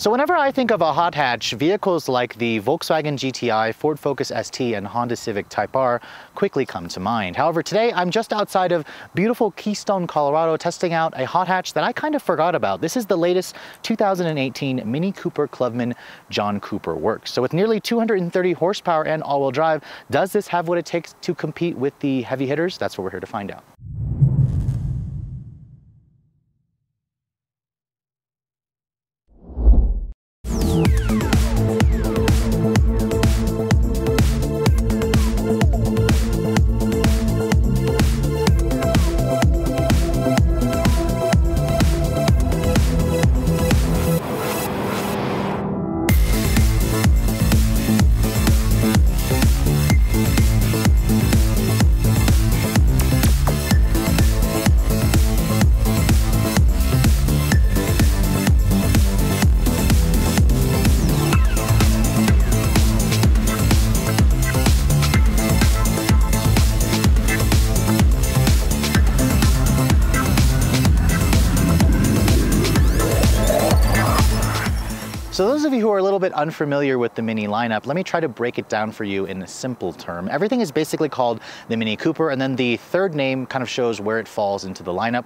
So whenever I think of a hot hatch, vehicles like the Volkswagen GTI, Ford Focus ST, and Honda Civic Type R quickly come to mind. However, today I'm just outside of beautiful Keystone, Colorado, testing out a hot hatch that I kind of forgot about. This is the latest 2018 Mini Cooper Clubman John Cooper Works. So with nearly 230 horsepower and all-wheel drive, does this have what it takes to compete with the heavy hitters? That's what we're here to find out. Bit unfamiliar with the Mini lineup, let me try to break it down for you in a simple term. Everything is basically called the Mini Cooper, and then the third name kind of shows where it falls into the lineup.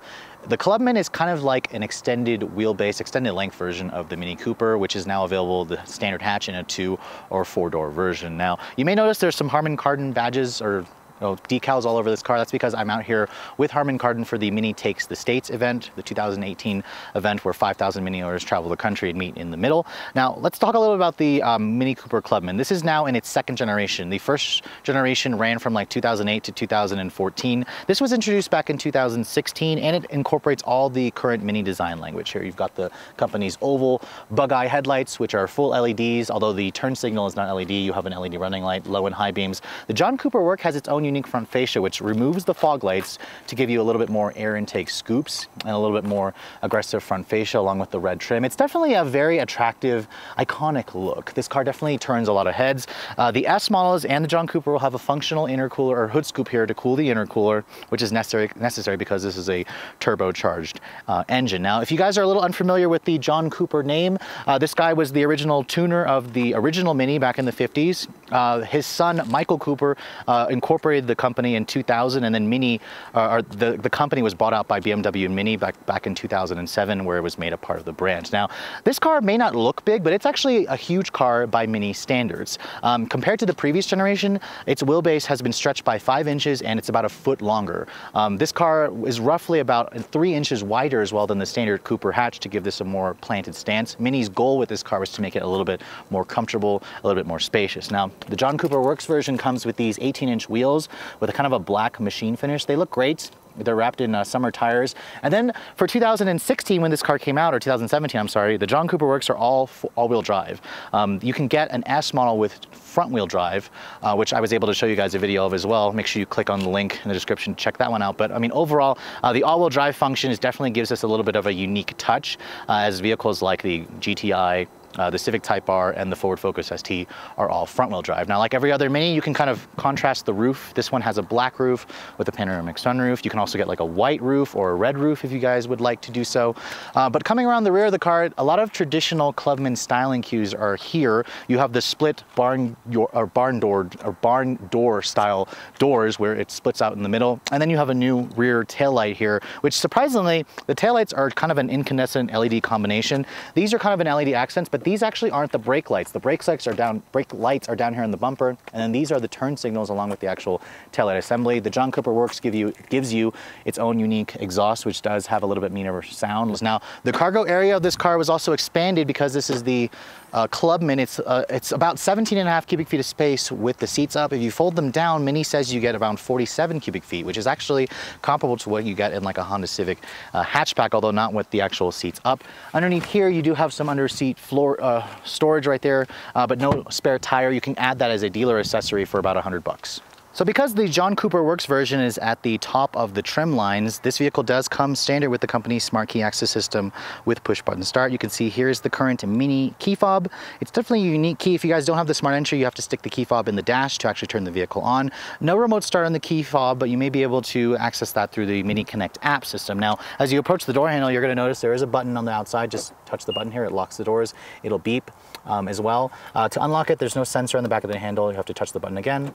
The Clubman is kind of like an extended wheelbase, extended length version of the Mini Cooper, which is now available the standard hatch in a two or four door version. Now, you may notice there's some Harman Kardon badges or know, decals all over this car. That's because I'm out here with Harman Kardon for the Mini Takes the States event, the 2018 event where 5,000 Mini owners travel the country and meet in the middle. Now, let's talk a little about the um, Mini Cooper Clubman. This is now in its second generation. The first generation ran from like 2008 to 2014. This was introduced back in 2016 and it incorporates all the current Mini design language. Here you've got the company's oval bug eye headlights, which are full LEDs, although the turn signal is not LED, you have an LED running light, low and high beams. The John Cooper work has its own unique front fascia, which removes the fog lights to give you a little bit more air intake scoops and a little bit more aggressive front fascia along with the red trim. It's definitely a very attractive, iconic look. This car definitely turns a lot of heads. Uh, the S models and the John Cooper will have a functional intercooler or hood scoop here to cool the intercooler, which is necessary, necessary because this is a turbocharged uh, engine. Now, if you guys are a little unfamiliar with the John Cooper name, uh, this guy was the original tuner of the original Mini back in the 50s. Uh, his son, Michael Cooper, uh, the company in 2000, and then Mini, uh, the, the company was bought out by BMW and Mini back, back in 2007, where it was made a part of the brand. Now, this car may not look big, but it's actually a huge car by Mini standards. Um, compared to the previous generation, its wheelbase has been stretched by five inches and it's about a foot longer. Um, this car is roughly about three inches wider as well than the standard Cooper hatch to give this a more planted stance. Mini's goal with this car was to make it a little bit more comfortable, a little bit more spacious. Now, the John Cooper Works version comes with these 18 inch wheels with a kind of a black machine finish. They look great. They're wrapped in uh, summer tires. And then for 2016, when this car came out, or 2017, I'm sorry, the John Cooper Works are all all-wheel drive. Um, you can get an S model with front-wheel drive, uh, which I was able to show you guys a video of as well. Make sure you click on the link in the description, check that one out. But I mean, overall, uh, the all-wheel drive function is definitely gives us a little bit of a unique touch uh, as vehicles like the GTI, uh, the Civic Type R and the Ford Focus ST are all front wheel drive. Now, like every other Mini, you can kind of contrast the roof. This one has a black roof with a panoramic sunroof. You can also get like a white roof or a red roof if you guys would like to do so. Uh, but coming around the rear of the car, a lot of traditional Clubman styling cues are here. You have the split barn or barn door or barn door style doors where it splits out in the middle. And then you have a new rear tail light here, which surprisingly, the tail lights are kind of an incandescent LED combination. These are kind of an LED accents, but these actually aren't the brake lights. The brake lights are down, brake lights are down here in the bumper, and then these are the turn signals along with the actual taillight assembly. The John Cooper Works give you, gives you its own unique exhaust, which does have a little bit meaner sound. Now, the cargo area of this car was also expanded because this is the uh, Clubman. It's, uh, it's about 17 and a half cubic feet of space with the seats up. If you fold them down, Mini says you get around 47 cubic feet, which is actually comparable to what you get in like a Honda Civic uh, hatchback, although not with the actual seats up. Underneath here, you do have some under seat floor uh, storage right there, uh, but no spare tire. You can add that as a dealer accessory for about 100 bucks. So because the John Cooper Works version is at the top of the trim lines, this vehicle does come standard with the company's smart key access system with push button start. You can see here's the current mini key fob. It's definitely a unique key. If you guys don't have the smart entry, you have to stick the key fob in the dash to actually turn the vehicle on. No remote start on the key fob, but you may be able to access that through the Mini Connect app system. Now, as you approach the door handle, you're gonna notice there is a button on the outside. Just touch the button here, it locks the doors. It'll beep um, as well. Uh, to unlock it, there's no sensor on the back of the handle. You have to touch the button again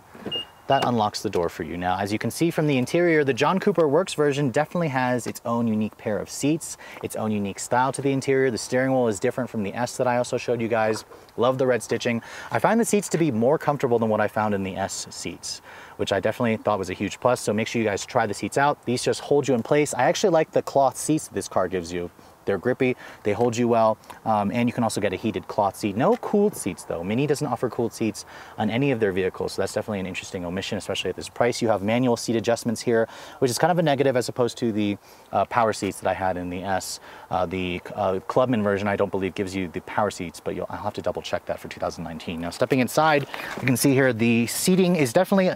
that unlocks the door for you. Now, as you can see from the interior, the John Cooper Works version definitely has its own unique pair of seats, its own unique style to the interior. The steering wheel is different from the S that I also showed you guys. Love the red stitching. I find the seats to be more comfortable than what I found in the S seats, which I definitely thought was a huge plus. So make sure you guys try the seats out. These just hold you in place. I actually like the cloth seats that this car gives you. They're grippy, they hold you well, um, and you can also get a heated cloth seat. No cooled seats though. Mini doesn't offer cooled seats on any of their vehicles, so that's definitely an interesting omission, especially at this price. You have manual seat adjustments here, which is kind of a negative as opposed to the uh, power seats that I had in the S. Uh, the uh, Clubman version, I don't believe, gives you the power seats, but I'll have to double check that for 2019. Now, stepping inside, you can see here the seating is definitely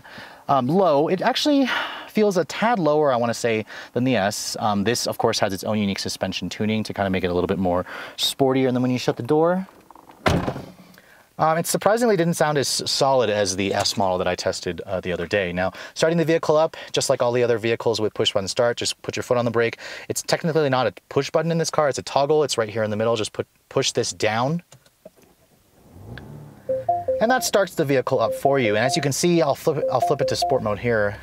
um, low. It actually feels a tad lower, I wanna say, than the S. Um, this, of course, has its own unique suspension tuning to kind of make it a little bit more sportier. And then when you shut the door, um, it surprisingly didn't sound as solid as the S model that I tested uh, the other day. Now, starting the vehicle up, just like all the other vehicles with push button start, just put your foot on the brake. It's technically not a push button in this car, it's a toggle. It's right here in the middle. Just put push this down and that starts the vehicle up for you. And as you can see, I'll flip it, I'll flip it to sport mode here.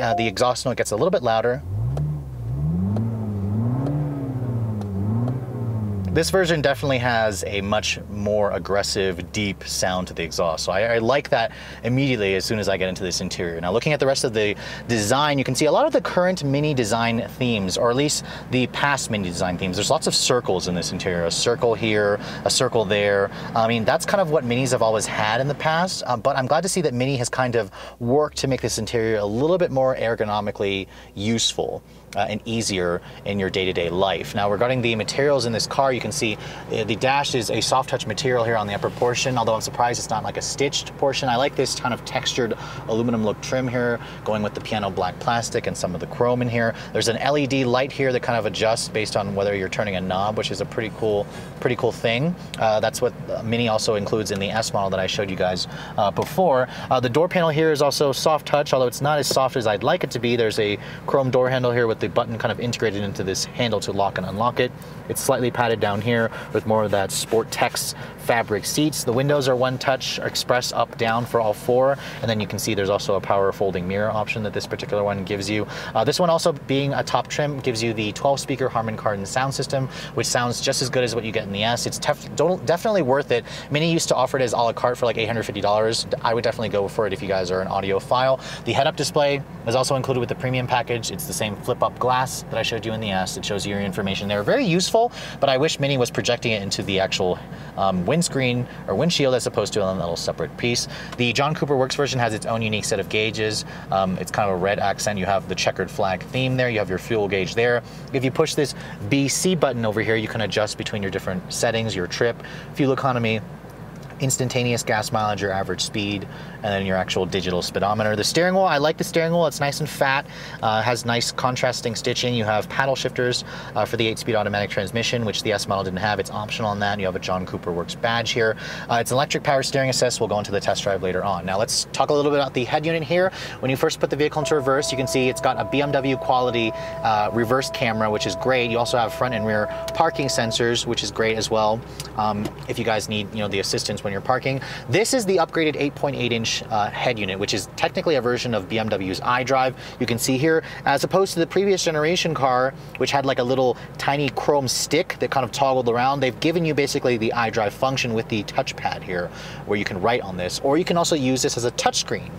Uh, the exhaust note gets a little bit louder. This version definitely has a much more aggressive, deep sound to the exhaust. So I, I, like that immediately as soon as I get into this interior. Now looking at the rest of the design, you can see a lot of the current Mini design themes, or at least the past Mini design themes. There's lots of circles in this interior. A circle here, a circle there. I mean, that's kind of what Minis have always had in the past, um, but I'm glad to see that Mini has kind of worked to make this interior a little bit more ergonomically useful uh, and easier in your day-to-day -day life. Now regarding the materials in this car, you can see uh, the dash is a soft touch material here on the upper portion, although I'm surprised it's not like a stitched portion. I like this kind of textured aluminum look trim here, going with the piano black plastic and some of the chrome in here. There's an LED light here that kind of adjusts based on whether you're turning a knob, which is a pretty cool, pretty cool thing. Uh, that's what Mini also includes in the S model that I showed you guys uh, before. Uh, the door panel here is also soft touch, although it's not as soft as I'd like it to be. There's a chrome door handle here with the the button kind of integrated into this handle to lock and unlock it. It's slightly padded down here with more of that Sportex fabric seats. The windows are one touch express up down for all four. And then you can see there's also a power folding mirror option that this particular one gives you. Uh, this one also being a top trim gives you the 12 speaker Harman Kardon sound system, which sounds just as good as what you get in the S. It's definitely worth it. Mini used to offer it as a la carte for like $850. I would definitely go for it if you guys are an audiophile. The head-up display is also included with the premium package. It's the same flip-up glass that I showed you in the S. It shows you your information there. Very useful, but I wish Mini was projecting it into the actual um, windscreen or windshield as opposed to a little separate piece. The John Cooper Works version has its own unique set of gauges. Um, it's kind of a red accent. You have the checkered flag theme there. You have your fuel gauge there. If you push this BC button over here, you can adjust between your different settings, your trip, fuel economy, instantaneous gas mileage, your average speed, and then your actual digital speedometer. The steering wheel, I like the steering wheel. It's nice and fat, uh, has nice contrasting stitching. You have paddle shifters uh, for the 8-speed automatic transmission, which the S model didn't have. It's optional on that. You have a John Cooper Works badge here. Uh, it's electric power steering assist. We'll go into the test drive later on. Now let's talk a little bit about the head unit here. When you first put the vehicle into reverse, you can see it's got a BMW quality uh, reverse camera, which is great. You also have front and rear parking sensors, which is great as well. Um, if you guys need, you know, the assistance when you're parking. This is the upgraded 8.8 inch uh, head unit, which is technically a version of BMW's iDrive. You can see here, as opposed to the previous generation car, which had like a little tiny chrome stick that kind of toggled around, they've given you basically the iDrive function with the touchpad here, where you can write on this, or you can also use this as a touchscreen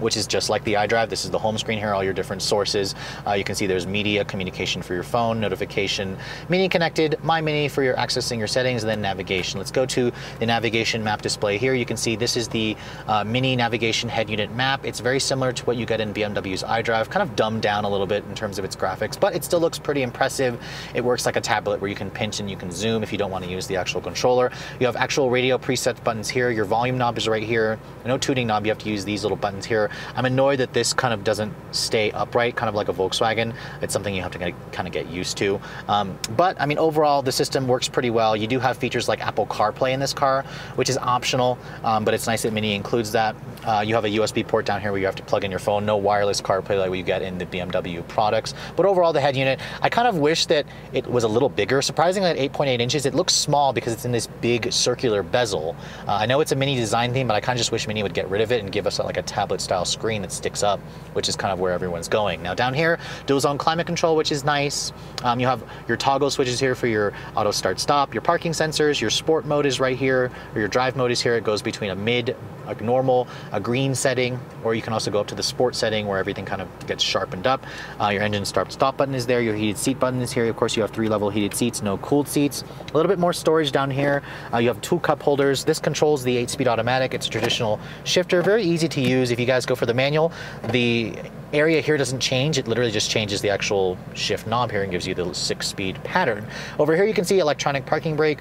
which is just like the iDrive. This is the home screen here, all your different sources. Uh, you can see there's media, communication for your phone, notification, Mini connected, My Mini for your accessing your settings, and then navigation. Let's go to the navigation map display here. You can see this is the uh, Mini navigation head unit map. It's very similar to what you get in BMW's iDrive, kind of dumbed down a little bit in terms of its graphics, but it still looks pretty impressive. It works like a tablet where you can pinch and you can zoom if you don't want to use the actual controller. You have actual radio preset buttons here. Your volume knob is right here. No tuning knob, you have to use these little buttons here I'm annoyed that this kind of doesn't stay upright, kind of like a Volkswagen. It's something you have to kind of get used to. Um, but I mean, overall, the system works pretty well. You do have features like Apple CarPlay in this car, which is optional, um, but it's nice that Mini includes that. Uh, you have a USB port down here where you have to plug in your phone. No wireless CarPlay like you get in the BMW products. But overall, the head unit, I kind of wish that it was a little bigger. Surprisingly, at 8.8 inches, it looks small because it's in this big circular bezel. Uh, I know it's a Mini design theme, but I kind of just wish Mini would get rid of it and give us like a tablet style screen that sticks up, which is kind of where everyone's going. Now down here, dual zone climate control, which is nice. Um, you have your toggle switches here for your auto start stop, your parking sensors, your sport mode is right here, or your drive mode is here. It goes between a mid, a normal, a green setting, or you can also go up to the sport setting where everything kind of gets sharpened up. Uh, your engine start stop button is there, your heated seat button is here. Of course, you have three level heated seats, no cooled seats. A little bit more storage down here. Uh, you have two cup holders. This controls the eight speed automatic. It's a traditional shifter, very easy to use. If you guys go for the manual, the area here doesn't change. It literally just changes the actual shift knob here and gives you the six speed pattern. Over here, you can see electronic parking brake,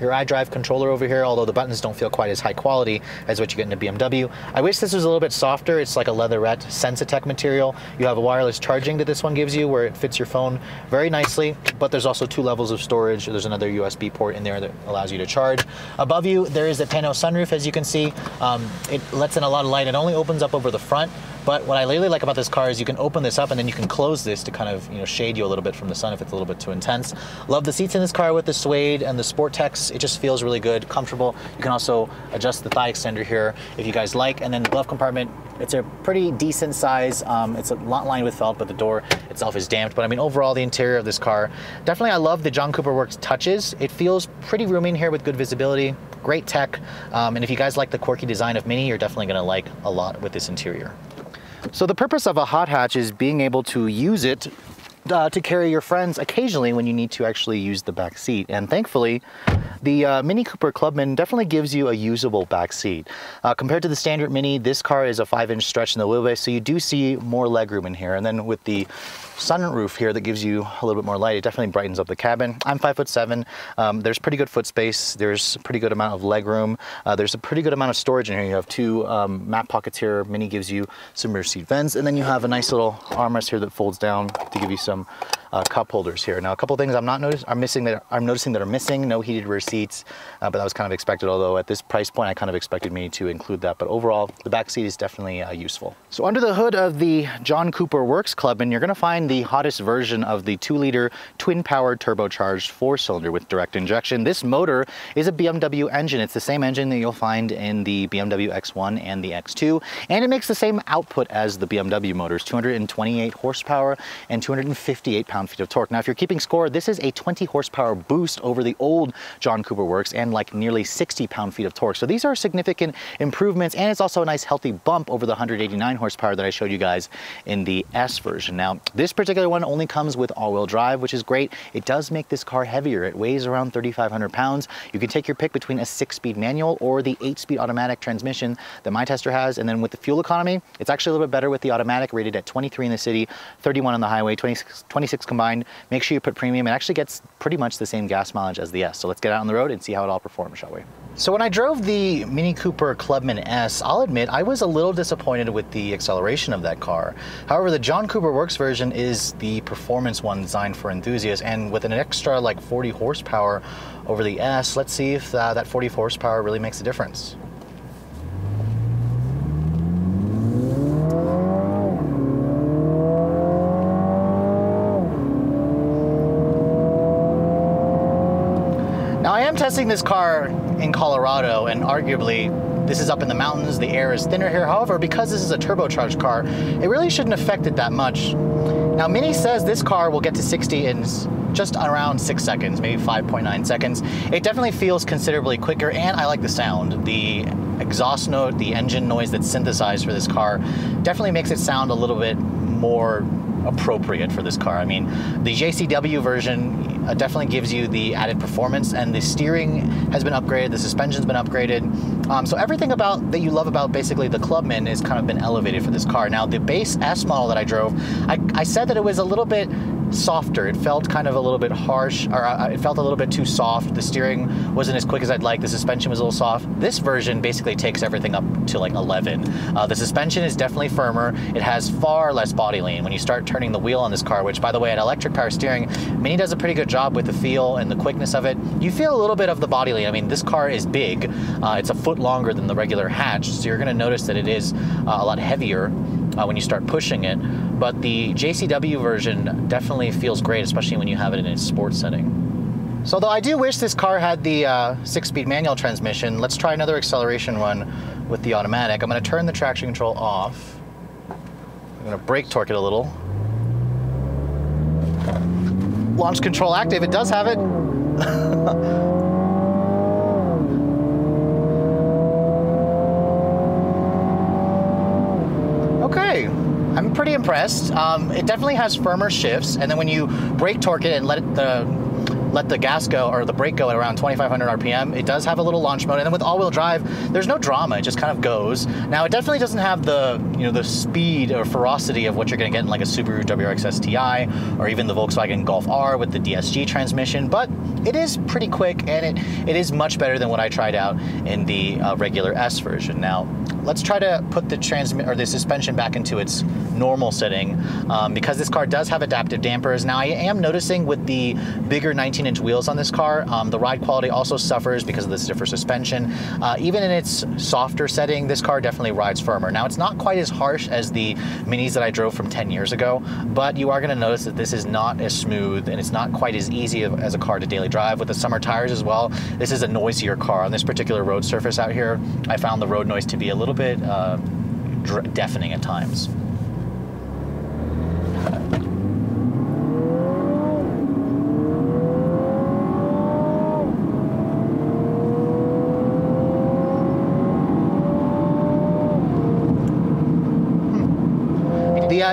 your iDrive controller over here, although the buttons don't feel quite as high quality as what you get in a BMW. I wish this was a little bit softer. It's like a leatherette Sensatec material. You have a wireless charging that this one gives you where it fits your phone very nicely, but there's also two levels of storage. There's another USB port in there that allows you to charge. Above you, there is a Pano sunroof, as you can see. Um, it lets in a lot of light. It only opens up over the front, but what I really like about this car is you can open this up and then you can close this to kind of you know shade you a little bit from the sun if it's a little bit too intense. Love the seats in this car with the suede and the Sportex. It just feels really good, comfortable. You can also adjust the thigh extender here if you guys like. And then the glove compartment, it's a pretty decent size. Um, it's a lot lined with felt, but the door itself is damped. But I mean, overall, the interior of this car, definitely I love the John Cooper Works touches. It feels pretty roomy in here with good visibility, great tech. Um, and if you guys like the quirky design of Mini, you're definitely gonna like a lot with this interior. So the purpose of a hot hatch is being able to use it uh, to carry your friends occasionally when you need to actually use the back seat. And thankfully, the uh, Mini Cooper Clubman definitely gives you a usable back seat. Uh, compared to the standard Mini, this car is a 5-inch stretch in the wheelbase, so you do see more legroom in here. And then with the sunroof here that gives you a little bit more light. It definitely brightens up the cabin. I'm five foot seven. Um, there's pretty good foot space. There's a pretty good amount of legroom. Uh, there's a pretty good amount of storage in here. You have two um, map pockets here. Mini gives you some rear seat vents, and then you have a nice little armrest here that folds down to give you some system uh, cup holders here. Now, a couple things I'm not noticing, I'm missing that I'm noticing that are missing. No heated rear seats, uh, but that was kind of expected. Although at this price point, I kind of expected me to include that. But overall, the back seat is definitely uh, useful. So under the hood of the John Cooper Works Clubman, you're going to find the hottest version of the two-liter twin-powered turbocharged four-cylinder with direct injection. This motor is a BMW engine. It's the same engine that you'll find in the BMW X1 and the X2, and it makes the same output as the BMW motors: 228 horsepower and 258 pound pound-feet of torque. Now, if you're keeping score, this is a 20 horsepower boost over the old John Cooper Works and like nearly 60 pound-feet of torque. So these are significant improvements, and it's also a nice healthy bump over the 189 horsepower that I showed you guys in the S version. Now, this particular one only comes with all-wheel drive, which is great. It does make this car heavier. It weighs around 3,500 pounds. You can take your pick between a six-speed manual or the eight-speed automatic transmission that my tester has. And then with the fuel economy, it's actually a little bit better with the automatic, rated at 23 in the city, 31 on the highway, 26, 26 combined. Make sure you put premium. It actually gets pretty much the same gas mileage as the S. So let's get out on the road and see how it all performs, shall we? So when I drove the Mini Cooper Clubman S, I'll admit I was a little disappointed with the acceleration of that car. However, the John Cooper Works version is the performance one designed for enthusiasts, and with an extra like 40 horsepower over the S, let's see if uh, that 40 horsepower really makes a difference. am testing this car in Colorado, and arguably this is up in the mountains, the air is thinner here. However, because this is a turbocharged car, it really shouldn't affect it that much. Now, Mini says this car will get to 60 in just around six seconds, maybe 5.9 seconds. It definitely feels considerably quicker, and I like the sound. The exhaust note, the engine noise that's synthesized for this car definitely makes it sound a little bit more appropriate for this car. I mean, the JCW version uh, definitely gives you the added performance, and the steering has been upgraded, the suspension's been upgraded. Um, so everything about that you love about basically the Clubman is kind of been elevated for this car. Now, the base S model that I drove, I, I said that it was a little bit softer. It felt kind of a little bit harsh, or uh, it felt a little bit too soft. The steering wasn't as quick as I'd like. The suspension was a little soft. This version basically takes everything up to like 11. Uh, the suspension is definitely firmer. It has far less body lean when you start turning the wheel on this car, which by the way, at electric power steering, Mini does a pretty good job with the feel and the quickness of it. You feel a little bit of the body lean. I mean, this car is big. Uh, it's a foot longer than the regular hatch, so you're gonna notice that it is uh, a lot heavier uh, when you start pushing it. But the JCW version definitely feels great, especially when you have it in a sports setting. So though I do wish this car had the uh, six-speed manual transmission, let's try another acceleration run with the automatic. I'm gonna turn the traction control off. I'm gonna brake torque it a little. Launch control active, it does have it. okay, I'm pretty impressed. Um, it definitely has firmer shifts, and then when you brake torque it and let it, the let the gas go or the brake go at around 2,500 RPM. It does have a little launch mode, and then with all-wheel drive, there's no drama. It just kind of goes. Now, it definitely doesn't have the you know the speed or ferocity of what you're going to get in like a Subaru WRX STI or even the Volkswagen Golf R with the DSG transmission, but it is pretty quick and it, it is much better than what I tried out in the uh, regular S version. Now, let's try to put the transmit or the suspension back into its normal setting um, because this car does have adaptive dampers. Now, I am noticing with the bigger 19 inch wheels on this car. Um, the ride quality also suffers because of the stiffer suspension. Uh, even in its softer setting, this car definitely rides firmer. Now, it's not quite as harsh as the Minis that I drove from 10 years ago, but you are going to notice that this is not as smooth and it's not quite as easy as a car to daily drive. With the summer tires as well, this is a noisier car. On this particular road surface out here, I found the road noise to be a little bit uh, deafening at times.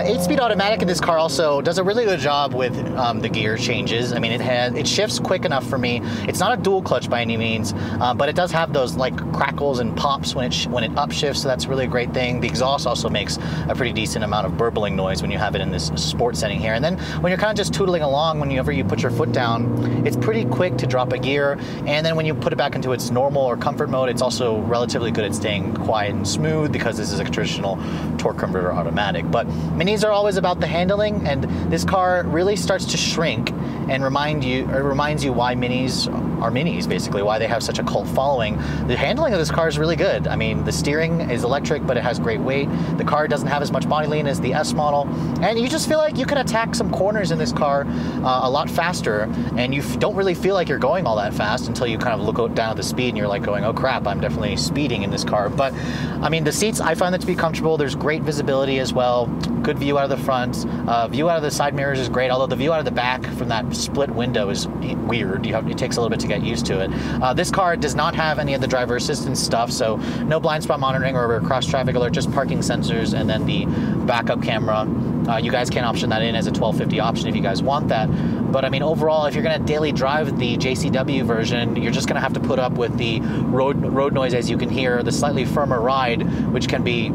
Eight-speed automatic in this car also does a really good job with um, the gear changes. I mean, it has it shifts quick enough for me. It's not a dual clutch by any means, uh, but it does have those like crackles and pops when it when it upshifts. So that's really a great thing. The exhaust also makes a pretty decent amount of burbling noise when you have it in this sport setting here. And then when you're kind of just tootling along, whenever you put your foot down, it's pretty quick to drop a gear. And then when you put it back into its normal or comfort mode, it's also relatively good at staying quiet and smooth because this is a traditional torque converter automatic. But Minis are always about the handling, and this car really starts to shrink and remind you, or reminds you why Minis are Minis, basically, why they have such a cult following. The handling of this car is really good. I mean, the steering is electric, but it has great weight. The car doesn't have as much body lean as the S model, and you just feel like you can attack some corners in this car uh, a lot faster, and you don't really feel like you're going all that fast until you kind of look down at the speed and you're like going, oh crap, I'm definitely speeding in this car. But I mean, the seats, I find that to be comfortable. There's great visibility as well good view out of the front. Uh, view out of the side mirrors is great, although the view out of the back from that split window is weird. You have, it takes a little bit to get used to it. Uh, this car does not have any of the driver assistance stuff, so no blind spot monitoring or cross traffic alert, just parking sensors and then the backup camera. Uh, you guys can option that in as a 1250 option if you guys want that. But I mean, overall, if you're going to daily drive the JCW version, you're just going to have to put up with the road road noise as you can hear, the slightly firmer ride, which can be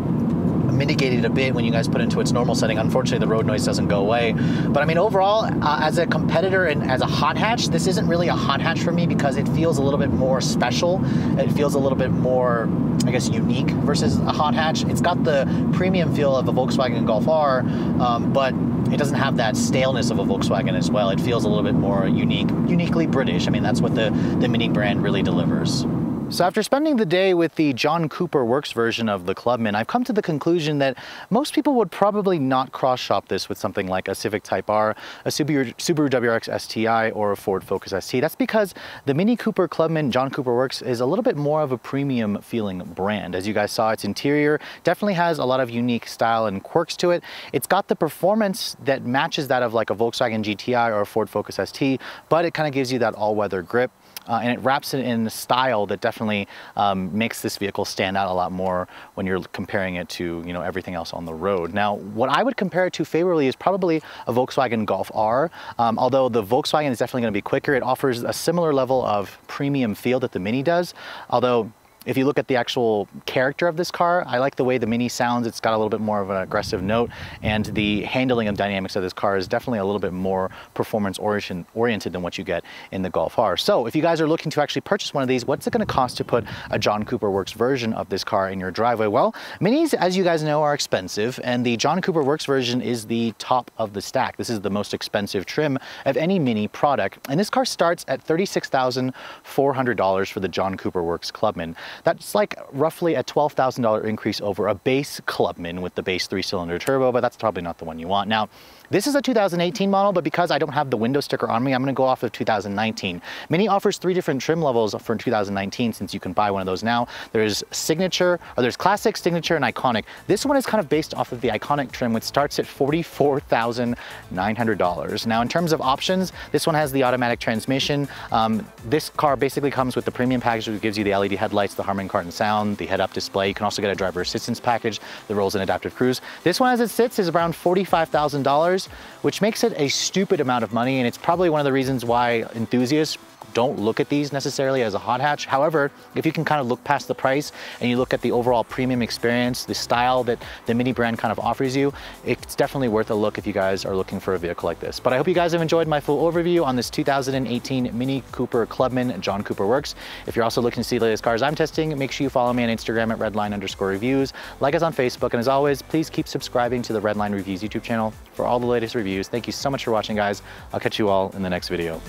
mitigated a bit when you guys put into its normal setting. Unfortunately, the road noise doesn't go away. But I mean, overall, uh, as a competitor and as a hot hatch, this isn't really a hot hatch for me because it feels a little bit more special. It feels a little bit more, I guess, unique versus a hot hatch. It's got the premium feel of a Volkswagen Golf R, um, but it doesn't have that staleness of a Volkswagen as well. It feels a little bit more unique, uniquely British. I mean, that's what the, the Mini brand really delivers. So after spending the day with the John Cooper Works version of the Clubman, I've come to the conclusion that most people would probably not cross-shop this with something like a Civic Type R, a Subaru, Subaru WRX STI, or a Ford Focus ST. That's because the Mini Cooper Clubman John Cooper Works is a little bit more of a premium feeling brand. As you guys saw, its interior definitely has a lot of unique style and quirks to it. It's got the performance that matches that of like a Volkswagen GTI or a Ford Focus ST, but it kind of gives you that all-weather grip uh, and it wraps it in a style that definitely um, makes this vehicle stand out a lot more when you're comparing it to you know everything else on the road. Now, what I would compare it to favorably is probably a Volkswagen Golf R. Um, although the Volkswagen is definitely going to be quicker, it offers a similar level of premium feel that the Mini does. Although if you look at the actual character of this car, I like the way the Mini sounds. It's got a little bit more of an aggressive note and the handling and dynamics of this car is definitely a little bit more performance oriented than what you get in the Golf R. So if you guys are looking to actually purchase one of these, what's it gonna cost to put a John Cooper Works version of this car in your driveway? Well, Minis, as you guys know, are expensive and the John Cooper Works version is the top of the stack. This is the most expensive trim of any Mini product. And this car starts at $36,400 for the John Cooper Works Clubman. That's like roughly a $12,000 increase over a base Clubman with the base three cylinder turbo, but that's probably not the one you want. Now, this is a 2018 model, but because I don't have the window sticker on me, I'm gonna go off of 2019. Mini offers three different trim levels for 2019 since you can buy one of those now. There's signature, or there's classic, signature, and iconic. This one is kind of based off of the iconic trim, which starts at $44,900. Now, in terms of options, this one has the automatic transmission. Um, this car basically comes with the premium package, which gives you the LED headlights, the Harman Kardon sound, the head-up display. You can also get a driver assistance package that rolls in adaptive cruise. This one, as it sits, is around $45,000 which makes it a stupid amount of money. And it's probably one of the reasons why enthusiasts don't look at these necessarily as a hot hatch. However, if you can kind of look past the price and you look at the overall premium experience, the style that the Mini brand kind of offers you, it's definitely worth a look if you guys are looking for a vehicle like this. But I hope you guys have enjoyed my full overview on this 2018 Mini Cooper Clubman John Cooper Works. If you're also looking to see the latest cars I'm testing, make sure you follow me on Instagram at redline underscore reviews, like us on Facebook, and as always, please keep subscribing to the Redline Reviews YouTube channel for all the latest reviews. Thank you so much for watching, guys. I'll catch you all in the next video.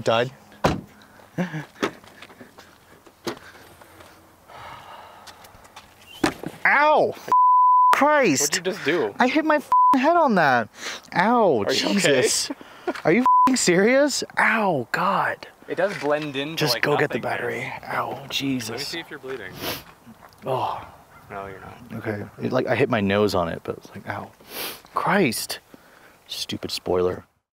It died. Ow! Christ! What'd you just do? I hit my head on that. Ow, Are Jesus. Okay? Are you serious? Ow, God. It does blend in. Just like go get the battery. Ow, Jesus. Let me see if you're bleeding. Oh. No, you're not. Okay. It, like I hit my nose on it, but it's like, ow. Christ. Stupid spoiler.